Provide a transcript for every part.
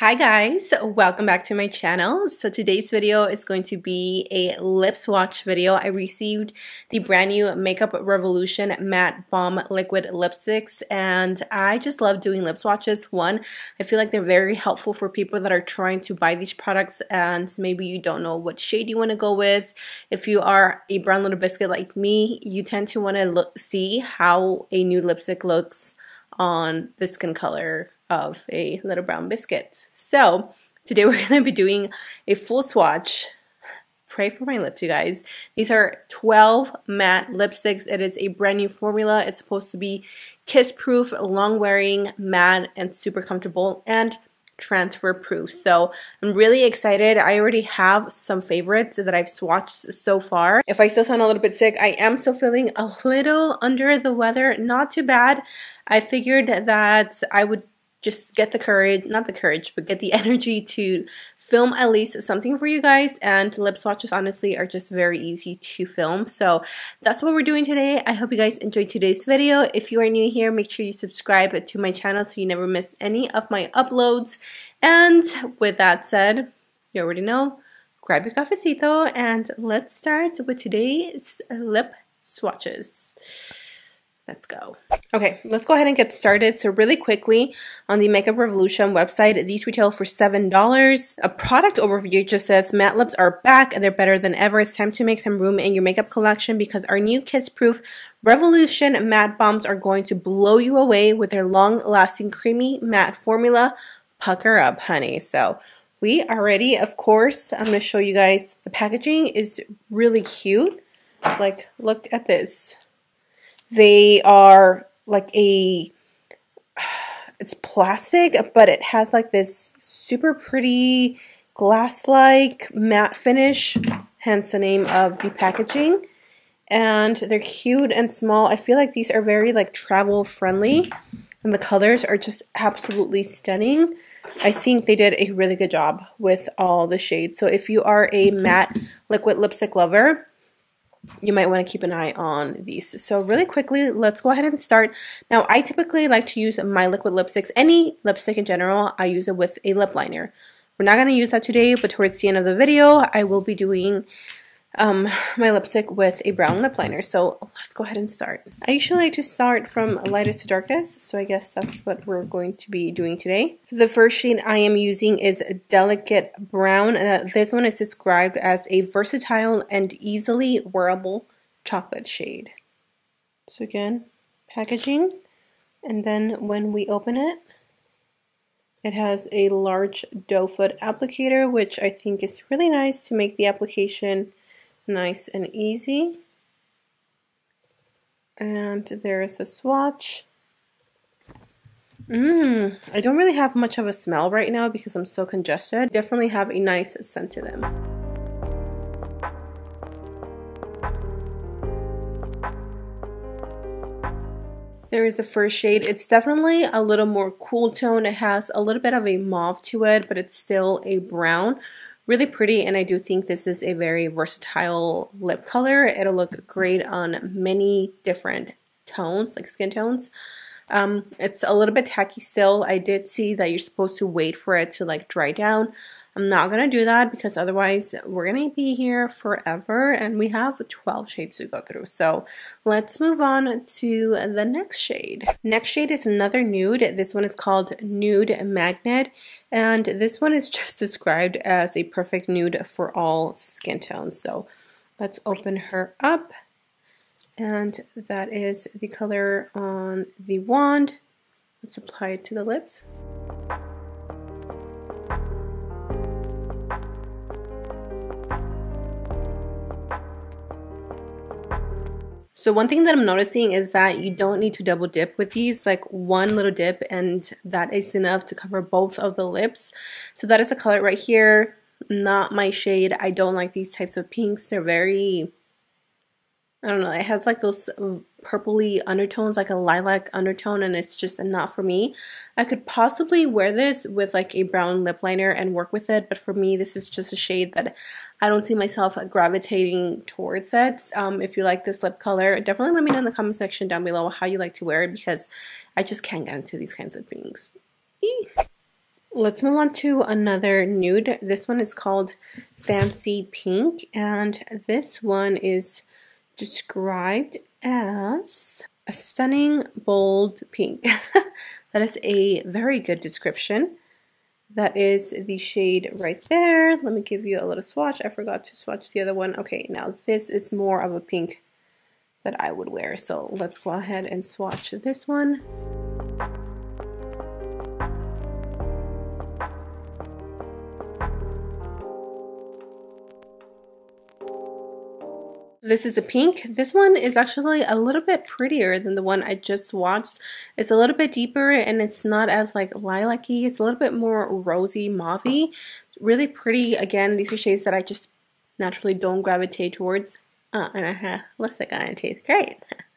Hi guys, welcome back to my channel. So today's video is going to be a lip swatch video. I received the brand new Makeup Revolution Matte Bomb Liquid Lipsticks and I just love doing lip swatches. One, I feel like they're very helpful for people that are trying to buy these products and maybe you don't know what shade you want to go with. If you are a brown little biscuit like me, you tend to want to see how a new lipstick looks on the skin color of a little brown biscuit. So today we're going to be doing a full swatch. Pray for my lips, you guys. These are 12 matte lipsticks. It is a brand new formula. It's supposed to be kiss-proof, long-wearing, matte, and super comfortable. And transfer proof. So I'm really excited. I already have some favorites that I've swatched so far. If I still sound a little bit sick, I am still feeling a little under the weather. Not too bad. I figured that I would just get the courage, not the courage, but get the energy to film at least something for you guys. And lip swatches, honestly, are just very easy to film. So that's what we're doing today. I hope you guys enjoyed today's video. If you are new here, make sure you subscribe to my channel so you never miss any of my uploads. And with that said, you already know, grab your cafecito and let's start with today's lip swatches. Let's go. Okay, let's go ahead and get started. So really quickly, on the Makeup Revolution website, these retail for $7. A product overview just says, matte lips are back and they're better than ever. It's time to make some room in your makeup collection because our new Kiss-Proof Revolution matte bombs are going to blow you away with their long-lasting creamy matte formula. Pucker up, honey. So we are ready. Of course, I'm going to show you guys the packaging is really cute. Like, look at this. They are like a, it's plastic, but it has like this super pretty glass-like matte finish, hence the name of the packaging. And they're cute and small. I feel like these are very like travel friendly. And the colors are just absolutely stunning. I think they did a really good job with all the shades. So if you are a matte liquid lipstick lover, you might want to keep an eye on these. So really quickly, let's go ahead and start. Now, I typically like to use my liquid lipsticks, any lipstick in general, I use it with a lip liner. We're not going to use that today, but towards the end of the video, I will be doing um, my lipstick with a brown lip liner. So let's go ahead and start. I usually like to start from lightest to darkest, so I guess that's what we're going to be doing today. So the first shade I am using is a Delicate Brown. Uh, this one is described as a versatile and easily wearable chocolate shade. So again, packaging, and then when we open it, it has a large doe foot applicator, which I think is really nice to make the application nice and easy. And there is a swatch. Mmm, I don't really have much of a smell right now because I'm so congested. Definitely have a nice scent to them. There is the first shade. It's definitely a little more cool tone. It has a little bit of a mauve to it, but it's still a brown, really pretty and I do think this is a very versatile lip color. It'll look great on many different tones, like skin tones. Um, it's a little bit tacky still. I did see that you're supposed to wait for it to like dry down. I'm not going to do that because otherwise we're going to be here forever and we have 12 shades to go through. So let's move on to the next shade. Next shade is another nude. This one is called Nude Magnet and this one is just described as a perfect nude for all skin tones. So let's open her up and that is the color on the wand. Let's apply it to the lips. So one thing that I'm noticing is that you don't need to double dip with these, like one little dip and that is enough to cover both of the lips. So that is the color right here, not my shade. I don't like these types of pinks. They're very I don't know, it has like those purpley undertones, like a lilac undertone, and it's just not for me. I could possibly wear this with like a brown lip liner and work with it, but for me, this is just a shade that I don't see myself gravitating towards it. Um, if you like this lip color, definitely let me know in the comment section down below how you like to wear it because I just can't get into these kinds of things. Let's move on to another nude. This one is called Fancy Pink, and this one is described as a stunning, bold pink. that is a very good description. That is the shade right there. Let me give you a little swatch. I forgot to swatch the other one. Okay, now this is more of a pink that I would wear. So let's go ahead and swatch this one. This is a pink. This one is actually a little bit prettier than the one I just watched. It's a little bit deeper and it's not as like lilac-y. It's a little bit more rosy mauvey. Really pretty. Again, these are shades that I just naturally don't gravitate towards. Uh, and I have lipstick on it tastes great.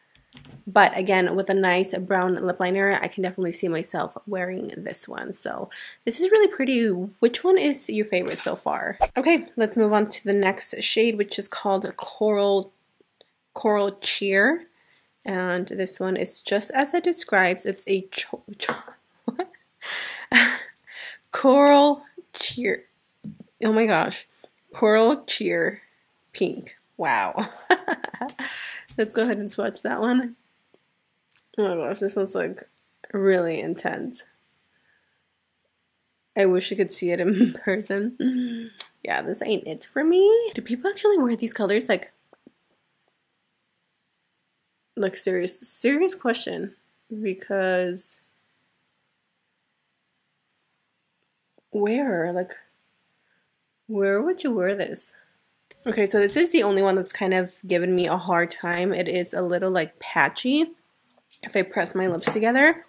But again, with a nice brown lip liner, I can definitely see myself wearing this one. So this is really pretty. Which one is your favorite so far? Okay, let's move on to the next shade, which is called Coral, Coral Cheer. And this one is just as it describes. It's a Coral Cheer. Oh my gosh. Coral Cheer Pink. Wow. Let's go ahead and swatch that one. Oh my gosh, this one's like really intense. I wish you could see it in person. Yeah, this ain't it for me. Do people actually wear these colors? Like, like serious, serious question. Because where, like, where would you wear this? Okay, so this is the only one that's kind of given me a hard time. It is a little like patchy if I press my lips together,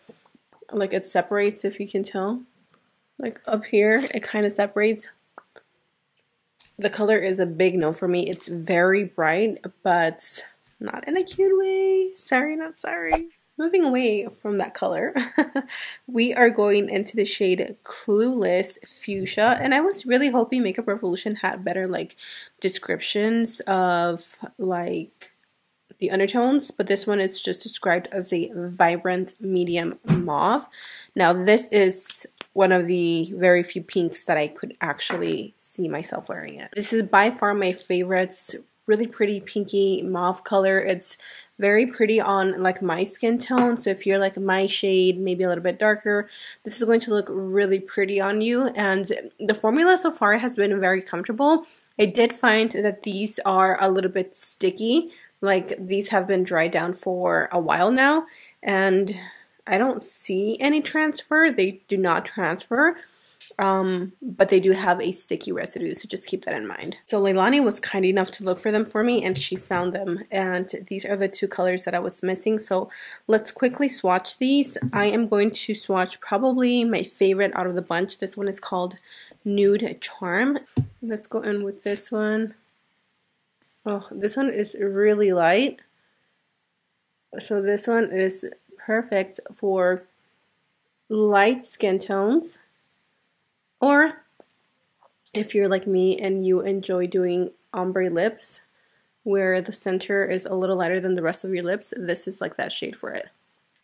like it separates if you can tell. Like up here, it kind of separates. The color is a big no for me. It's very bright, but not in a cute way. Sorry, not sorry. Moving away from that color, we are going into the shade Clueless Fuchsia. And I was really hoping Makeup Revolution had better like descriptions of like the undertones, but this one is just described as a vibrant medium mauve. Now this is one of the very few pinks that I could actually see myself wearing it. This is by far my favorites. Really pretty pinky mauve color. It's very pretty on like my skin tone. So if you're like my shade, maybe a little bit darker, this is going to look really pretty on you. And the formula so far has been very comfortable. I did find that these are a little bit sticky. Like these have been dried down for a while now and I don't see any transfer. They do not transfer. Um, but they do have a sticky residue, so just keep that in mind. So Leilani was kind enough to look for them for me, and she found them, and these are the two colors that I was missing, so let's quickly swatch these. I am going to swatch probably my favorite out of the bunch. This one is called Nude Charm. Let's go in with this one. Oh, this one is really light. So this one is perfect for light skin tones. Or if you're like me and you enjoy doing ombre lips, where the center is a little lighter than the rest of your lips, this is like that shade for it.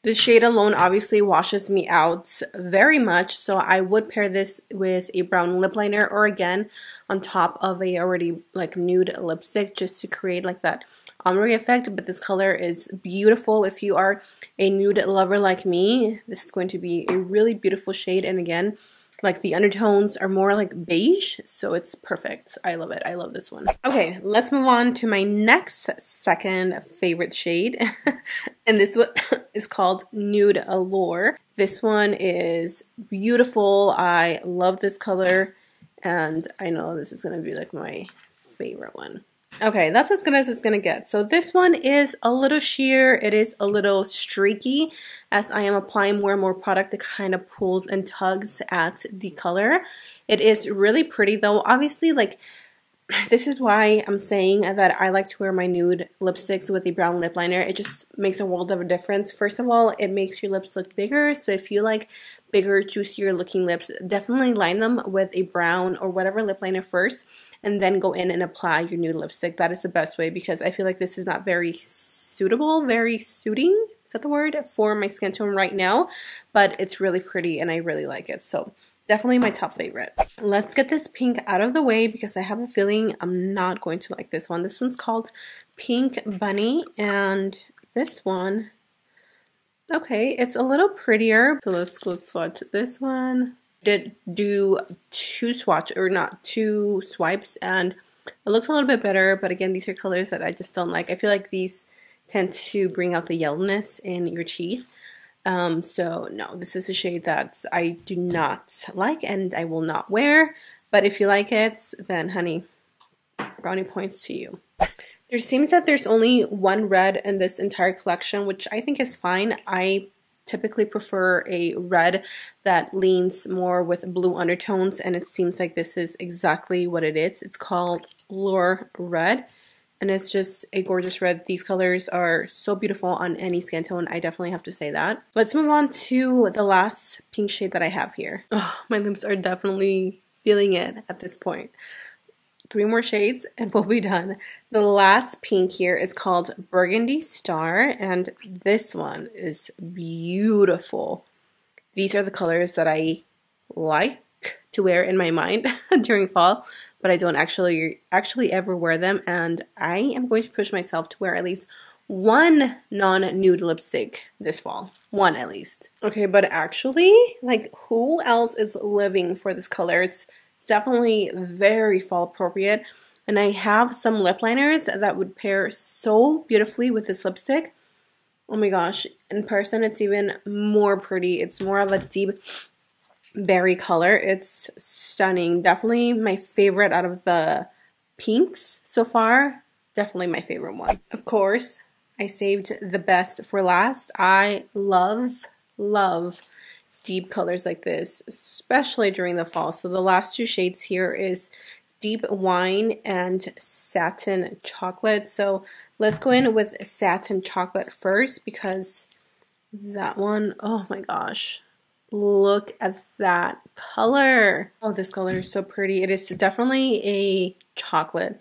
This shade alone obviously washes me out very much, so I would pair this with a brown lip liner or again on top of a already like nude lipstick just to create like that ombre effect, but this color is beautiful. If you are a nude lover like me, this is going to be a really beautiful shade and again, like the undertones are more like beige, so it's perfect. I love it. I love this one. Okay, let's move on to my next second favorite shade. and this one is called Nude Allure. This one is beautiful. I love this color. And I know this is going to be like my favorite one. Okay, that's as good as it's going to get. So this one is a little sheer. It is a little streaky. As I am applying more and more product, it kind of pulls and tugs at the color. It is really pretty though. Obviously, like this is why I'm saying that I like to wear my nude lipsticks with a brown lip liner. It just makes a world of a difference. First of all, it makes your lips look bigger. So if you like bigger, juicier looking lips, definitely line them with a brown or whatever lip liner first and then go in and apply your nude lipstick. That is the best way because I feel like this is not very suitable, very suiting, is that the word, for my skin tone right now, but it's really pretty and I really like it. So definitely my top favorite. Let's get this pink out of the way because I have a feeling I'm not going to like this one. This one's called Pink Bunny and this one, okay, it's a little prettier. So let's go swatch this one. Did do two swatch or not two swipes and it looks a little bit better, but again, these are colors that I just don't like. I feel like these tend to bring out the yellowness in your teeth. Um, so no, this is a shade that I do not like and I will not wear. But if you like it, then honey, brownie points to you. There seems that there's only one red in this entire collection, which I think is fine. I typically prefer a red that leans more with blue undertones and it seems like this is exactly what it is. It's called Lure Red and it's just a gorgeous red. These colors are so beautiful on any skin tone. I definitely have to say that. Let's move on to the last pink shade that I have here. Oh, my lips are definitely feeling it at this point. Three more shades and we'll be done. The last pink here is called Burgundy Star and this one is beautiful. These are the colors that I like to wear in my mind during fall, but I don't actually actually ever wear them and I am going to push myself to wear at least one non-nude lipstick this fall. One at least. Okay, but actually, like who else is living for this color? It's definitely very fall appropriate. And I have some lip liners that would pair so beautifully with this lipstick. Oh my gosh, in person it's even more pretty. It's more of a deep berry color. It's stunning. Definitely my favorite out of the pinks so far. Definitely my favorite one. Of course, I saved the best for last. I love, love deep colors like this, especially during the fall. So the last two shades here is deep wine and satin chocolate. So let's go in with satin chocolate first because that one, oh my gosh, Look at that color. Oh, this color is so pretty. It is definitely a chocolate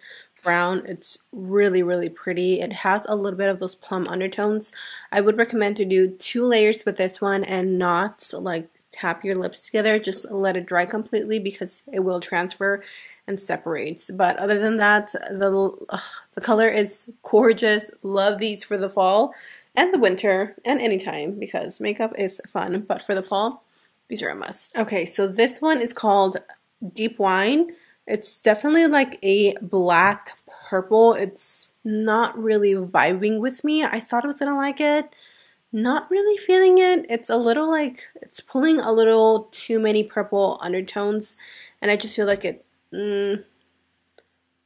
brown. It's really, really pretty. It has a little bit of those plum undertones. I would recommend to do two layers with this one and not like tap your lips together. Just let it dry completely because it will transfer and separates. But other than that, the, ugh, the color is gorgeous. Love these for the fall and the winter and anytime because makeup is fun. But for the fall, these are a must. Okay, so this one is called Deep Wine. It's definitely like a black purple. It's not really vibing with me. I thought I was gonna like it. Not really feeling it. It's a little like, it's pulling a little too many purple undertones. And I just feel like it, mm,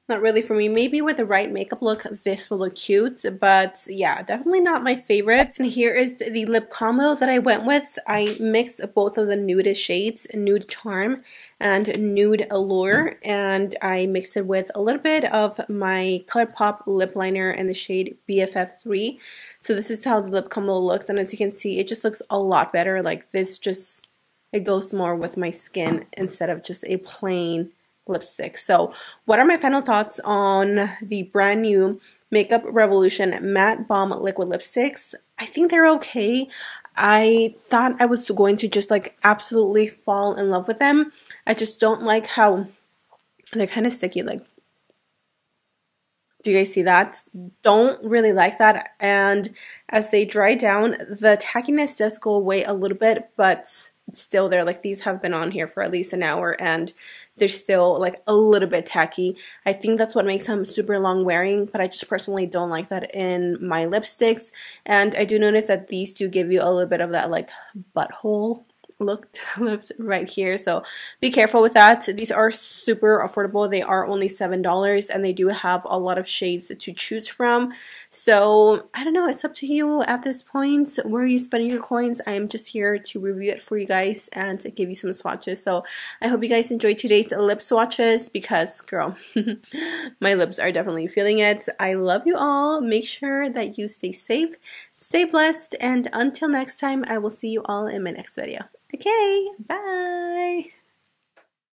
not really for me. Maybe with the right makeup look, this will look cute. But yeah, definitely not my favorite. And here is the lip combo that I went with. I mixed both of the nudist shades, Nude Charm and Nude Allure. And I mixed it with a little bit of my ColourPop lip liner in the shade BFF3. So this is how the lip combo looks. And as you can see, it just looks a lot better. Like this just, it goes more with my skin instead of just a plain lipstick. So what are my final thoughts on the brand new Makeup Revolution Matte Bomb Liquid Lipsticks? I think they're okay. I thought I was going to just like absolutely fall in love with them. I just don't like how they're kind of sticky like do you guys see that? Don't really like that. And as they dry down, the tackiness does go away a little bit, but still there. Like these have been on here for at least an hour and they're still like a little bit tacky. I think that's what makes them super long wearing, but I just personally don't like that in my lipsticks. And I do notice that these two give you a little bit of that like butthole look lips right here. So be careful with that. These are super affordable. They are only seven dollars and they do have a lot of shades to choose from. So I don't know. It's up to you at this point. Where are you spending your coins? I'm just here to review it for you guys and give you some swatches. So I hope you guys enjoyed today's lip swatches because girl my lips are definitely feeling it. I love you all. Make sure that you stay safe stay blessed and until next time I will see you all in my next video Okay, bye.